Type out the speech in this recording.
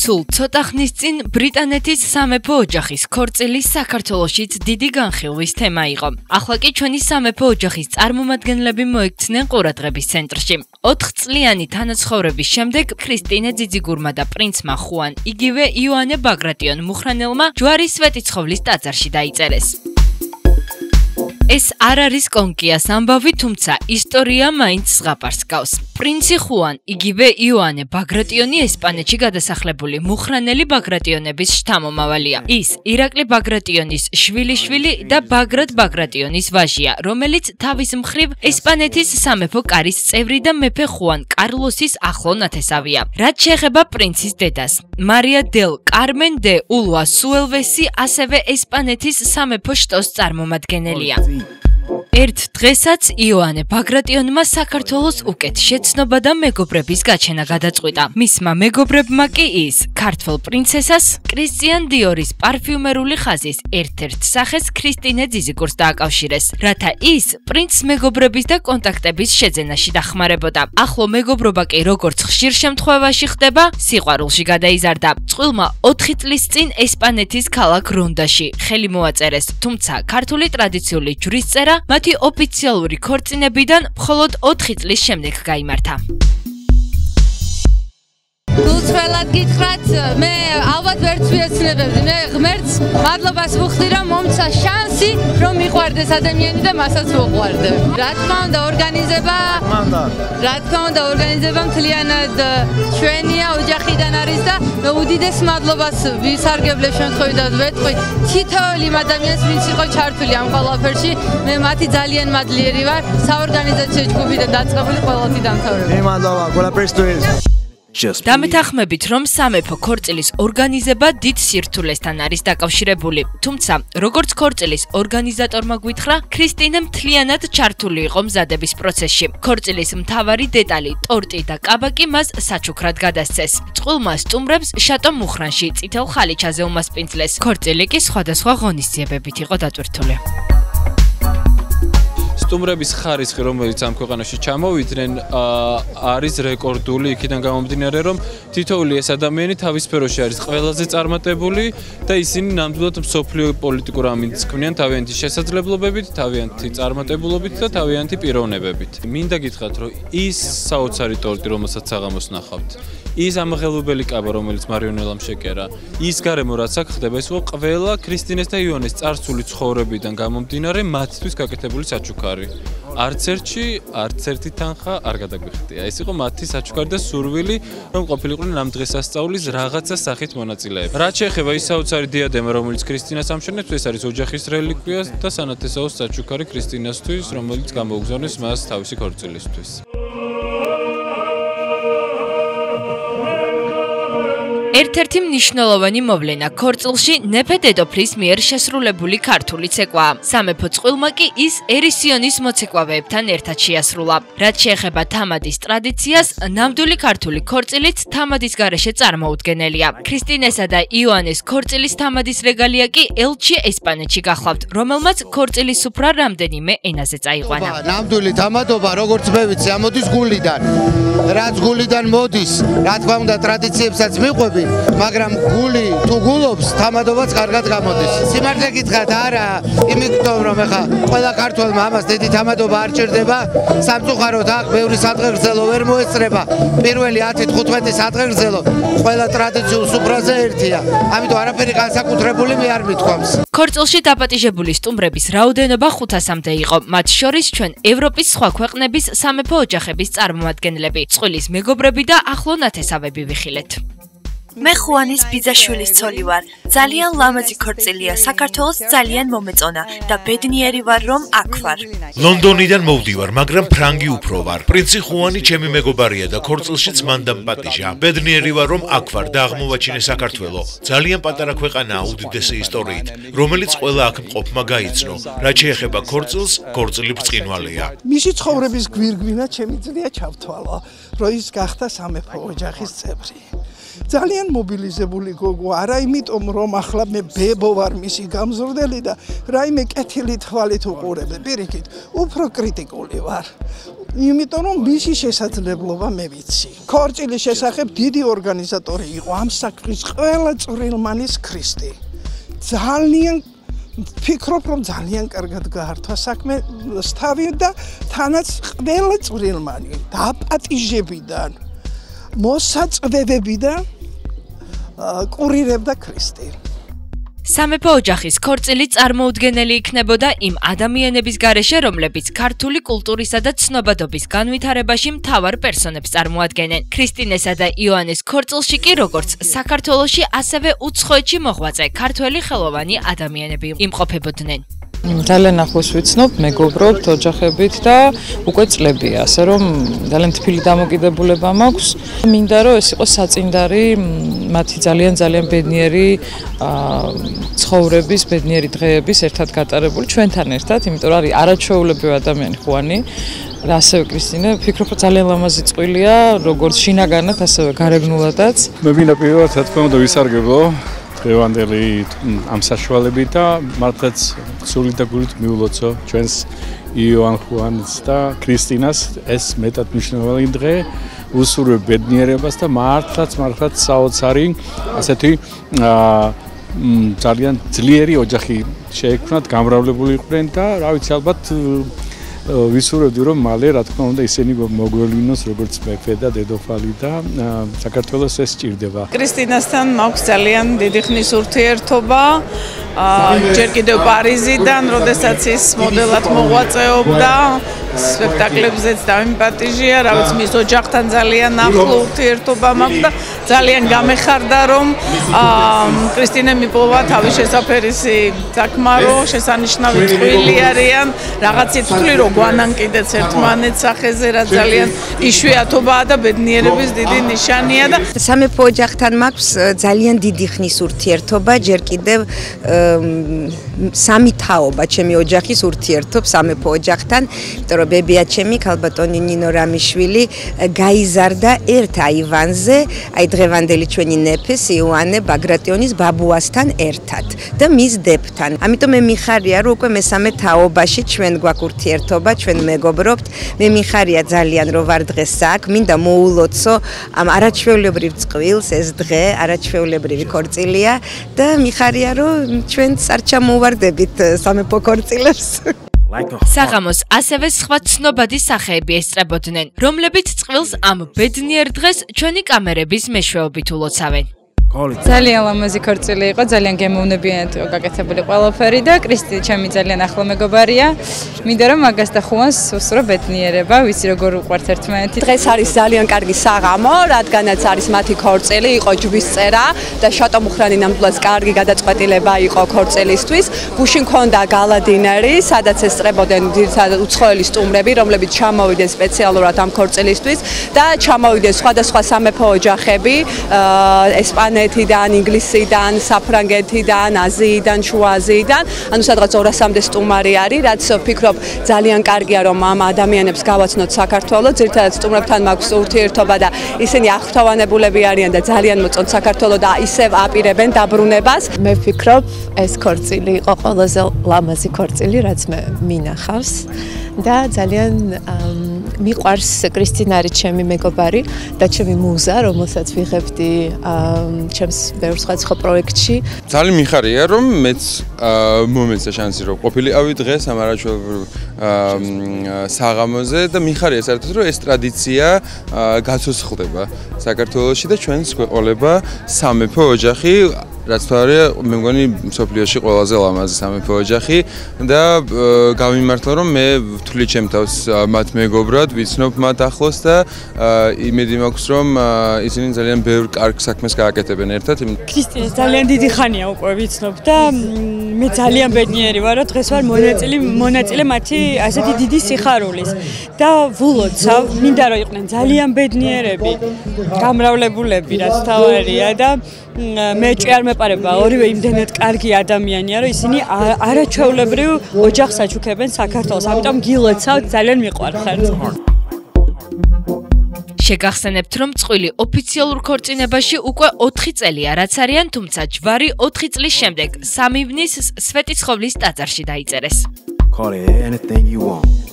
სულ ცოტა ხნის წინ ბრიტანეთის სამეფო ოჯახის ქორწილის საქართველოსიც დიდი განხილვის თემა იყო. ახლა კი ჩვენი სამეფო ოჯახის წარმომადგენლები მოიქცნენ ყურადღების ცენტრში. 4 წლიანი თანაცხოვრების შემდეგ ქრისტინე ძიძიგურმა და პრინცმა ხუან იგივე იოანე ბაგრატიონ მუხრანელმა ჯვარი სვეტიცხოვლის ტაძარში დაიწერეს. ეს არ არის კონკიას ამბავი, თუმცა ისტორია მაინც ზღაპარს გავს. პრინცი ხუან, იგივე იოანე ბაგრატიონი ესპანეთში გადასახლებული მუხრანელი ბაგრატიონების შთამომავალია. ის ირაკლი ბაგრატიონის შვილიშვილი და ბაგრატ ბაგრატიონის ვაჟია, რომელიც თავის მხრივ ესპანეთის სამეფო კარის წევრი და მეფე ხუან კარლოსის ახლო ნათესავია. რაც შეეხება პრინცის დედას, მარია დელ კარმენ დე ულვა სუელვესი ასევე ესპანეთის სამეფო შტოს წარმომადგენელია. ერთ დღესაც იოანე ბაგრატიონმა საქართველოს უკეთ შეცნობა და მეგობრების გაჩენა გადაწყვიტა. მისმა მეგობრებმა კი ის ქართულ პრინცესას კრისტიან დიორის პარფიუმერული ხაზის ერთ-ერთ სახეს ქრისტინე ძიზიკურს დააკავშირეს, რათა ის პრინც მეგობრების და კონტაქტების შეძენაში დახმარებოდა. ახლო მეგობრობა კი როგორც ხშირ შემთხვევაში ხდება, სიყვარულში გადაიზარდა. წყვილმა 4 წლის წინ ესპანეთის ქალაქ რონდაში ხელი მოაწერეს, თუმცა ქართული ტრადიციული ჯვრისწერა მათი ოფიციალური ქორწინებიდან მხოლოდ 4 წლის შემდეგ გამართა. გულწრფელად გითხრათ, მე ვიეცნებებდი. მე ღმერთს მადლობას ვუხდი, რომ მომცა შანსი, რომ მიყვარდეს ადამიანი და მასაც მოყვარდე. რა თქმა უნდა, ორგანიზება რა თქმა უნდა, ორგანიზება მთლიანად ჩვენია, ოჯახიდან არის და უდიდეს მადლობას ვისარგებლებ შემთხვევით ვეთქვი თითოეული ადამიანს, ვინც იყო ჩართული ამ ყველაფერში, მე მათი ძალიან მადლიერი ვარ. საორგანიზაციო ჯგუფიდან დაწყებული ყველათი დამთავრებული. მე მადლობა, ყველაფერსთვის. დამეთახმებით, რომ სამეფო ქორწილის ორგანიზება დიდ სირთულესთან არის დაკავშირებული, თუმცა, როგორც ქორწილის ორგანიზატორმა გვითხრა, ქრისტინე მთლიანად ჩართული იყო მზადების პროცესში. ქორწილის მთავარი დეტალი, ტორტი და კაბაკი მას საჩუქრად გადასცეს. წყვილმა სტუმრებს შატო მუხრანში წითელ ხალიჩაზე უმასპინძლეს. ქორწილი კი სხვადასხვა ღონისძიებებით იყო დატვირთული. სტუმრების ხარისხი, რომელიც ამ ქვეყანაში ჩამოვიდნენ, არის რეკორდული იქიდან გამომდინარე, რომ თითოეული ეს ადამიანი თავის სფეროში არის ყველაზე წარმატებული და ისინი ნამდვილად სოფლიო პოლიტიკურ ამინდს ქმნიან თავიანთი შესაძლებლობებით, თავიანთი წარმატებულობით და თავიანთი პიროვნებებით. მინდა გითხრათ, რომ ის საოცარი ტორტი, რომელსაც საღამოს ნახავთ, ის ამღელვებელი კაბა, რომელიც მარიონელამ შეკერა, ის გარემო რაც აქ ხდება, ის იყო ყველა ქრისტინეს და იონეს წარსული ცხოვრებიდან გამომდინარე მათთვის გაკეთებული საჩუქარი. არც ერთში, არც ერთი თანხა არ გადაგვიხდია. ეს იყო მათი საჩუქარი და სურვილი, რომ ყოფილიყვნენ ამ დღესასწაულის რაღაცა სახით მონაწილეები. რაც შეეხება ის საოცარი დიადემა, რომელიც ქრისტინას ამშვენებს, ეს არის ოჯახის რელიკვია და სანათესაოს საჩუქარი ქრისტინასთვის, რომელიც გამოუგზავნეს მას თავისი ქორწილისთვის. ერთ-ერთი მნიშვნელოვანი მოვლენა ქორწილში ნეფედედოფლის მიერ შესრულებული ქართული ცეკვა. სამეფო წყვილმა კი ის ერისიონის მოცეკვავეებთან ერთად შეასრულა. რაც შეეხება თამადის ტრადიციას, ნამდვილი ქართული ქორწილიც თამადის გარეშე წარმოუდგენელია. ქრისტინესა და იოანეს ქორწილის თამადის რეგალია კი ელჩი ესპანეთში გახლავთ, რომელმაც ქორწილის სუფრა რამდენიმე ენაზე წაიყვანა. ნამდვილი თამადობა, როგორც მე ვიცი, ამოდის გულიდან. რაც გულიდან მოდის, რა თქმა უნდა ტრადიციებსაც მიყვები, მაგრამ გული თუ გულობს თამადობაც კარგად გამოდის. სიმართლე გითხრათ არა იმიტომ რომ ეხა ყველა ქართველმა ამას დიდი თამადობა არ ჭირდება. სამწუხაროდ აქ ბევრი სადღეგრძელო ვერ მოესწრება. პირველი 10-15 სადღეგრძელო ყველა ტრადიციულ სუფრაზე ერთია. ამიტომ არაფერი განსაკუთრებული მე არ მithქვამს ქორწილში დაპატიჟებული სტუმრების რაოდენობა 500-მდე იყო. მათ შორის ჩვენ ევროპის სხვა ქვეყნების სამეფო ოჯახების წარმომადგენლები წყვილის მეგობრები და ახლო ნათესავები ვიხილეთ მე ხუანის ბიძაშვილის ცოლი ვარ. ძალიან ლამაზი ქორწილია, საქართველოს ძალიან მომეწონა და ბედნიერი ვარ რომ აქ ვარ. ლონდონიდან მოვდივარ, მაგრამ ფრანგი უფრო ვარ. პრინცი ხუანი ჩემი მეგობარია და ქორწილშიც მან დამპატიჟა. ბედნიერი ვარ რომ აქ ვარ და აღმოვაჩინე საქართველო. ძალიან პატარა ქვეყანაა უდიდესი ისტორიით, რომელიც ყველა აქ მყოფმა გაიცნო. რაც შეეხება ქორწილს, ქორწილი ბრწყინვალეა. მისი ცხოვრების გვირგვინა ჩემი ძლია ჩავთვალა, რომ ის გახდა სამეფო ოჯახის წევრი. ძალიან მობილიზებული გოგო არა იმიტომ რომ ახლა მე ბებო ვარ მისი გამზრდელი და რაიმე კეთილი თვალით უყურებ პირიქით უფრო კრიტიკული ვარ იმიტომ რომ მისი შესაძლებლობა მე ვიცი. ქორწილის შესახებ დიდი ორგანიზატორი იყო ამ საქმის ყველა წვრილმანის ქრისტი. ძალიან ფიქრობ რომ ძალიან კარგად გაართვა საქმე სთავი და თანაც ყველა წვრილმანი დაპატიჟებიდან მოსაწვევებიდან კურირებდა ქრისტე. სამეფო ოჯახის ქორწილი წარმოუდგენელი იქნებოდა იმ ადამიანების გარეშე, რომლებიც ქართული კულტურისა და ცნობადობის განვითარებაში მთავარ პერსონებს წარმოადგენენ. ქრისტინესა და იოანეს ქორწილში კი როგორც საქართველოსი, ასევე უცხოეთში მოღვაწე ქართველი ხელოვანი ადამიანები იმყოფებოდნენ. ძალიან ახლოს ვიცნობ, მეგობრობთ ოჯახებით და უკვე წლებია, ასე რომ ძალიან თბილი დამოკიდებულება მაქვს. მინდა რომ ეს იყოს საწინდარი მათი ძალიან ძალიან ბედნიერი ცხოვრების, ბედნიერი დღეების ერთად გატარებული ჩვენთან ერთად, იმიტომ რომ არის არაჩვეულებრივი ადამიანი ხუანი. და ასევე კრისტინე, ფიქრობ რომ ძალიან ლამაზი წყვილია, როგორც შინაგანად, ასევე გარეგნულადაც. მე მინდა პირველად რა თქმა უნდა ვისარგებლო დღევანდელი ამ საშუალებით და მართლაც სული და გულით მიულოცო ჩვენს იოან ხუანს და კრისტინას ეს მეტად მნიშვნელოვანი დღე უსურვებ ბედნიერებას და მართლაც მართლაც საოცარი ასეთი ძალიან ძლიერი ოჯახი შეექმნათ გამრავლებული იყვნენ და რა ვიცი ალბათ ვისურვებდი რომ მალე რა თქმა უნდა ისინი მოგვევლინოს როგორც მეფე და დედოფალი და საქართველოს ეს სჭირდება. კრისტინასთან მაქვს ძალიან დიდი ხნის ურთიერთობა. ჯერ კიდევ პარიზიდან, როდესაც ის მოდელად მოღვაწეობდა, სპექტაკლებზეც დამიპატიჟია, რა ვიცი, მის ოჯახთან ძალიან ახლო ურთიერთობა მაქვს და ძალიან გამეხარდა, რომ კრისტინე მიპოვა თავის შესაფერისი საქმარო, შესანიშნავი წვილი არიან, რაღაცით ვთვლი, რომ გვანან კიდეც ერთმანეთს სახეზე რა ძალიან იშვიათობაა და ბედნიერების დიდი ნიშანია და სამეფო ოჯახთან მაქვს ძალიან დიდი ხნის ურთიერთობა, ჯერ კიდევ სამი თაობა ჩემი ოჯახის ურთიერთობს სამეფო ოჯახთან, იმიტომ რომ ბებია ჩემი ქალბატონი ნინო რამიშვილი გაიზარდა ერთ აივანზე, აი დღევანდელი ჩვენი ნეფეს იოანე ბაგრატიონის ბაბუასთან ერთად და მის დებთან. ამიტომ მე მიხარია რომ უკვე მესამე თაობაში ჩვენ გვაქვს ურთიერთობა, ჩვენ მეგობრობთ. მე მიხარია ძალიან რომ ვარ დღეს აქ, მინდა მოულოცო ამ არაჩვეულებრივ წყვილს ეს დღე, არაჩვეულებრივი ქორწილია და მიხარია რომ ჩვენ არ ჩამოვარდებით სამეფო ქორწილებს. საღამოს ასევე სხვა ცნობადი სახეები ესწრებოდნენ, რომლებიც წყვილს ამ ბედნიერ დღეს ჩვენი კამერების მეშვეობით ულოცავენ. ძალიან ლამაზი ქორწილი იყო, ძალიან გემოვნებიანად იყო გაკეთებული ყველაფერი და კრისტი ჩემი ძალიან ახლო მეგობარია. მინდა რომ მაგას და ხუანს უსრო ბედნიერება, ვიცი როგორ უყვართ ერთმანეთი. დღეს არის ძალიან კარგი საღამო, რადგანაც არის მათი ქორწილი, იყო ჯვრის წერა და შატო მუხრანი ნამდვილად კარგი გადაწყვეტილება იყო ქორწილისთვის. გუშინ ქონდა გალადინერი, სადაც ესწრებოდნენ უცხოელი სტუმრები, რომლებიც ჩამოვიდნენ სპეციალურად ამ ქორწილისთვის და ჩამოვიდნენ სხვადასხვა სამეფო ოჯახები, ესპანე ბრიტანეთიდან, ინგლისიდან, საფრანგეთიდან, აზიიდან, შუა აზიიდან, ანუ სადღაც 200-მდე სტუმარი არის, რაც ვფიქრობ ძალიან კარგია რომ ამ ადამიანებს გავაცნოთ საქართველოს, ზირთადად სტუმრებთან მაქვს ურთიერთობა და ისინი აღფრთოვანებულები არიან და ძალიან მოწონთ საქართველოს და ისევ აპირებენ დაბრუნებას. მე ვფიქრობ ეს ქორწილი იყო ყველაზე ლამაზი ქორწილი, რაც მე მინახავს. და ძალიან მიყვარს კრისტინარი ჩემი მეგობარი და ჩემი მუზა, რომელსაც ვიღებდი ჩემს ბევრ სხვა პროექტში. ძალიან მიხარია რომ მეც მომეცა შანსი რომ ყოფილიყავი დღეს ამ არაჩვეულებრივ საღამოზე და მიხარია საერთოდ რომ ეს ტრადიცია გაცოცხლდება საქართველოში და ჩვენს ქვეყოლება სამეფო ოჯახი რაც თვარია მე მგონი სოფლიოში ყველაზე ლამაზი სამეფო ოჯახი და გამიმართლა რომ მე ვთვლი ჩემ თავს მათ მეგობრად ვიცნობ მათ ახლოს და იმედი მაქვს რომ ისინი ძალიან ბევრ კარგ საქმეს გააკეთებენ ერთად ქრისტიანს ძალიან დიდი ხანია უკვე ვიცნობ და მე ძალიან ბედნიერი ვარ რომ დღეს ვარ მონაწილე მონაწილე მათი ასეთი დიდი სიხარულის. და ვულოცავ მინდა რომ იყვნენ ძალიან ბედნიერები გამრავლებულები რაც თავარია და მე ჭიარ მეპარება ორივე იმდენად კარგი ადამიანია რომ ისინი არაჩვეულებრივ ოჯახს აჩუქებენ საქართველოს ამიტომ გილოცავ ძალიან მიყვარხართ შეგახსენებთ რომ წყვილი ოფიციალურ ქორწინებაში უკვე 4 წელია რაც არიან თუმცა ჯვარი 4 წლის შემდეგ სამივნის სვეტიცხოვლის ტაძარში დაიწერეს. Call it anything you want